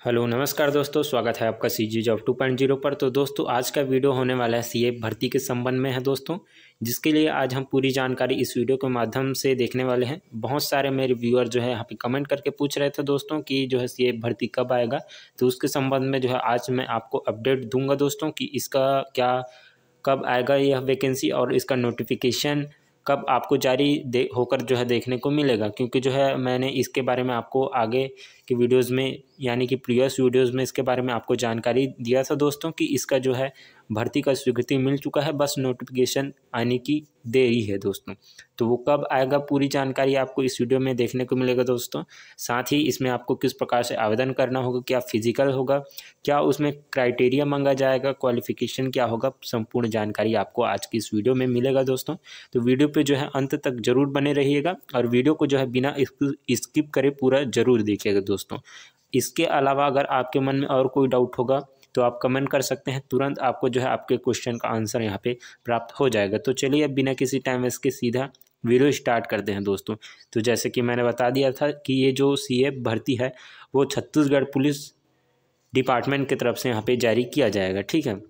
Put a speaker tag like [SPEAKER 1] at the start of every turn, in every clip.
[SPEAKER 1] Hello, नमस्कार दोस्तों, स्वागत है आपका C G job two point zero पर। तो दोस्तों, आज का वीडियो होने वाला है सी ए भर्ती के संबंध में है दोस्तों, जिसके लिए आज हम पूरी जानकारी इस वीडियो के माध्यम से देखने वाले हैं। बहुत सारे मेरे व्यूअर जो है, यहाँ पे कमेंट करके पूछ रहे थे दोस्तों कि जो है सी भर्ती कब आएगा। तो उसके संबंध में जो है, आज मैं आपको अपडेट दूँगा दोस्तों कि इसका क्या, कब आएगा यह वैकेंसी और इसका नोटिफिकेशन कब आपको जारी दे, होकर जो है देखने को मिलेगा। क्योंकि जो है, मैंने इसके बारे में आपको आगे की वीडियोज़ में, यानी कि प्रीवियस वीडियोज़ में इसके बारे में आपको जानकारी दिया था दोस्तों कि इसका जो है, भर्ती का स्वीकृति मिल चुका है, बस नोटिफिकेशन आने की देरी है दोस्तों। तो वो कब आएगा पूरी जानकारी आपको इस वीडियो में देखने को मिलेगा दोस्तों। साथ ही इसमें आपको किस प्रकार से आवेदन करना होगा, क्या फ़िज़िकल होगा, क्या उसमें क्राइटेरिया मांगा जाएगा क्वालिफिकेशन क्या होगा, संपूर्ण जानकारी आपको आज की इस वीडियो में मिलेगा दोस्तों। तो वीडियो पर जो है, अंत तक ज़रूर बने रहिएगा और वीडियो को जो है, बिना स्किप करे पूरा ज़रूर देखिएगा दोस्तों। इसके अलावा अगर आपके मन में और कोई डाउट होगा तो आप कमेंट कर सकते हैं। तुरंत आपको जो है आपके क्वेश्चन का आंसर यहाँ पे प्राप्त हो जाएगा। तो चलिए अब बिना किसी टाइम इसके सीधा वीडियो स्टार्ट करते हैं दोस्तों। तो जैसे कि मैंने बता दिया था कि ये जो सी भर्ती है, वो छत्तीसगढ़ पुलिस डिपार्टमेंट की तरफ़ से यहाँ पे जारी किया जाएगा, ठीक है?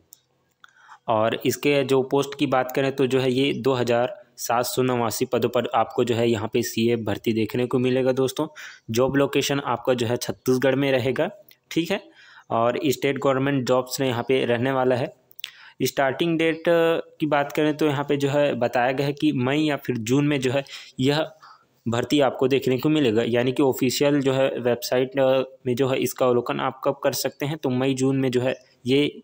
[SPEAKER 1] और इसके जो पोस्ट की बात करें तो जो है ये दो हज़ार सात सौ नवासी पदों पर आपको जो है यहाँ पे सीए भर्ती देखने को मिलेगा दोस्तों। जॉब लोकेशन आपका जो है छत्तीसगढ़ में रहेगा, ठीक है? और स्टेट गवर्नमेंट जॉब्स में यहाँ पे रहने वाला है। स्टार्टिंग डेट की बात करें तो यहाँ पे जो है बताया गया है कि मई या फिर जून में जो है यह भर्ती आपको देखने को मिलेगा। यानी कि ऑफिशियल जो है वेबसाइट में जो है इसका अवलोकन आप कब कर सकते हैं? तो मई, जून में जो है ये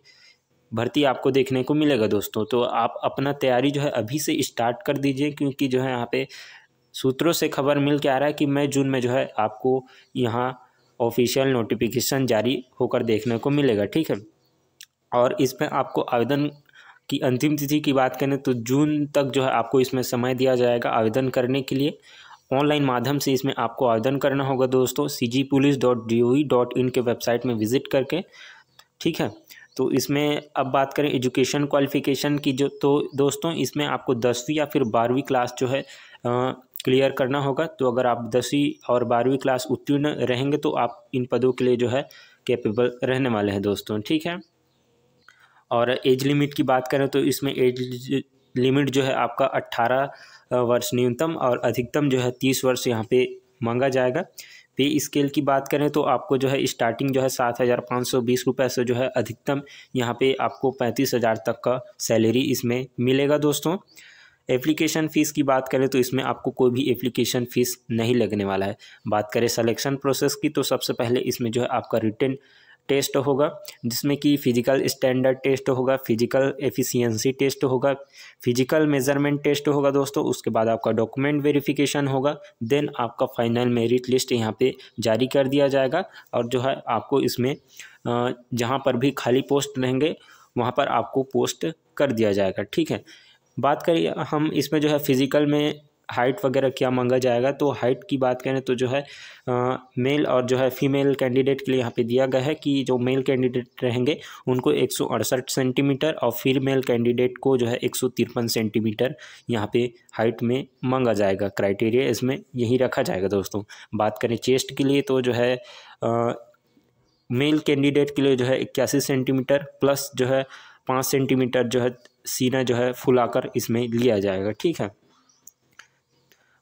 [SPEAKER 1] भर्ती आपको देखने को मिलेगा दोस्तों। तो आप अपना तैयारी जो है अभी से स्टार्ट कर दीजिए, क्योंकि जो है यहाँ पे सूत्रों से खबर मिल के आ रहा है कि मई, जून में जो है आपको यहाँ ऑफिशियल नोटिफिकेशन जारी होकर देखने को मिलेगा, ठीक है? और इसमें आपको आवेदन की अंतिम तिथि की बात करें तो जून तक जो है आपको इसमें समय दिया जाएगा आवेदन करने के लिए। ऑनलाइन माध्यम से इसमें आपको आवेदन करना होगा दोस्तों C G police dot D O in के वेबसाइट में विज़िट करके, ठीक है? तो इसमें अब बात करें एजुकेशन क्वालिफिकेशन की जो तो दोस्तों इसमें आपको दसवीं या फिर बारहवीं क्लास जो है क्लियर करना होगा। तो अगर आप दसवीं और बारहवीं क्लास उत्तीर्ण रहेंगे तो आप इन पदों के लिए जो है कैपेबल रहने वाले हैं दोस्तों, ठीक है? और एज लिमिट की बात करें तो इसमें एज लिमिट जो है आपका अट्ठारह वर्ष न्यूनतम और अधिकतम जो है तीस वर्ष यहाँ पे मांगा जाएगा। पे स्केल की बात करें तो आपको जो है स्टार्टिंग जो है सात हज़ार पाँच सौ बीस रुपये से जो है अधिकतम यहाँ पे आपको पैंतीस हज़ार तक का सैलरी इसमें मिलेगा दोस्तों। एप्लीकेशन फ़ीस की बात करें तो इसमें आपको कोई भी एप्लीकेशन फ़ीस नहीं लगने वाला है। बात करें सलेक्शन प्रोसेस की तो सबसे पहले इसमें जो है आपका रिटर्न टेस्ट होगा, जिसमें कि फ़िज़िकल स्टैंडर्ड टेस्ट होगा, फ़िज़िकल एफिशिएंसी टेस्ट होगा, फ़िज़िकल मेज़रमेंट टेस्ट होगा दोस्तों, उसके बाद आपका डॉक्यूमेंट वेरिफिकेशन होगा, देन आपका फाइनल मेरिट लिस्ट यहाँ पे जारी कर दिया जाएगा, और जो है आपको इसमें जहाँ पर भी खाली पोस्ट रहेंगे, वहाँ पर आपको पोस्ट कर दिया जाएगा, ठीक है? बात करिए, हम इसमें जो है फ़िज़िकल में हाइट वगैरह क्या मांगा जाएगा? तो हाइट की बात करें तो जो है आ, मेल और जो है फीमेल कैंडिडेट के लिए यहाँ पे दिया गया है कि जो मेल कैंडिडेट रहेंगे उनको एक सौ अड़सठ सेंटीमीटर और फीमेल कैंडिडेट को जो है एक सौ तिरपन सेंटीमीटर यहाँ पे हाइट में मांगा जाएगा। क्राइटेरिया इसमें यही रखा जाएगा दोस्तों। बात करें चेस्ट के लिए तो जो है आ, मेल कैंडिडेट के लिए जो है इक्यासी सेंटीमीटर प्लस जो है पाँच सेंटीमीटर जो है सीना जो है फुलाकर इसमें लिया जाएगा। ठीक है?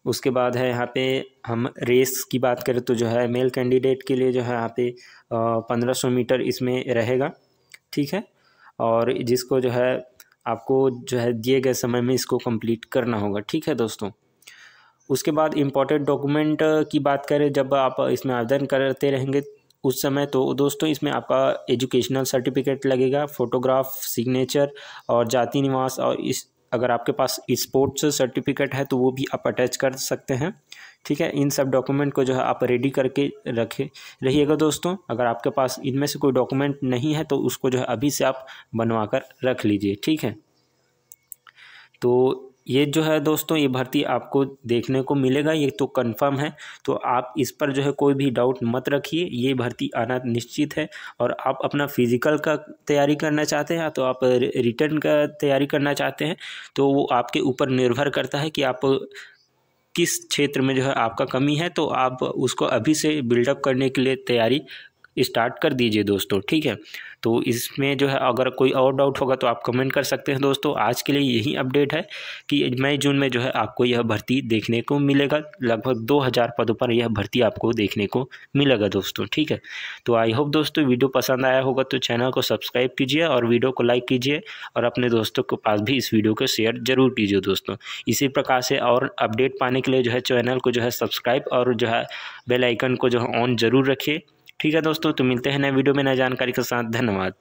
[SPEAKER 1] उसके बाद है यहाँ पे हम रेस की बात करें तो जो है मेल कैंडिडेट के लिए जो है यहाँ पे पंद्रह सौ मीटर इसमें रहेगा, ठीक है? और जिसको जो है आपको जो है दिए गए समय में इसको कंप्लीट करना होगा, ठीक है दोस्तों? उसके बाद इम्पोर्टेंट डॉक्यूमेंट की बात करें, जब आप इसमें आवेदन करते रहेंगे उस समय तो दोस्तों इसमें आपका एजुकेशनल सर्टिफिकेट लगेगा, फ़ोटोग्राफ, सिग्नेचर और जाति निवास और इस अगर आपके पास स्पोर्ट्स सर्टिफिकेट है तो वो भी आप अटैच कर सकते हैं। ठीक है? इन सब डॉक्यूमेंट को जो है आप रेडी करके रखे। रहिएगा दोस्तों, अगर आपके पास इनमें से कोई डॉक्यूमेंट नहीं है तो उसको जो है अभी से आप बनवा कर रख लीजिए। ठीक है? तो ये जो है दोस्तों, ये भर्ती आपको देखने को मिलेगा, ये तो कंफर्म है। तो आप इस पर जो है कोई भी डाउट मत रखिए, ये भर्ती आना निश्चित है। और आप अपना फ़िज़िकल का तैयारी करना चाहते हैं तो आप रिटर्न का तैयारी करना चाहते हैं तो वो आपके ऊपर निर्भर करता है कि आप किस क्षेत्र में जो है आपका कमी है तो आप उसको अभी से बिल्डअप करने के लिए तैयारी स्टार्ट कर दीजिए दोस्तों, ठीक है? तो इसमें जो है, अगर कोई और डाउट होगा तो आप कमेंट कर सकते हैं दोस्तों। आज के लिए यही अपडेट है कि मई, जून में जो है आपको यह भर्ती देखने को मिलेगा। लगभग दो हज़ार पदों पर यह भर्ती आपको देखने को मिलेगा दोस्तों, ठीक है? तो आई होप दोस्तों वीडियो पसंद आया होगा तो चैनल को सब्सक्राइब कीजिए और वीडियो को लाइक कीजिए और अपने दोस्तों के पास भी इस वीडियो को शेयर ज़रूर कीजिए दोस्तों। इसी प्रकार से और अपडेट पाने के लिए जो है चैनल को जो है सब्सक्राइब और जो है बेल आइकन को जो है ऑन ज़रूर रखिए। ठीक है दोस्तों तो मिलते हैं नए वीडियो में नए जानकारी के साथ। धन्यवाद।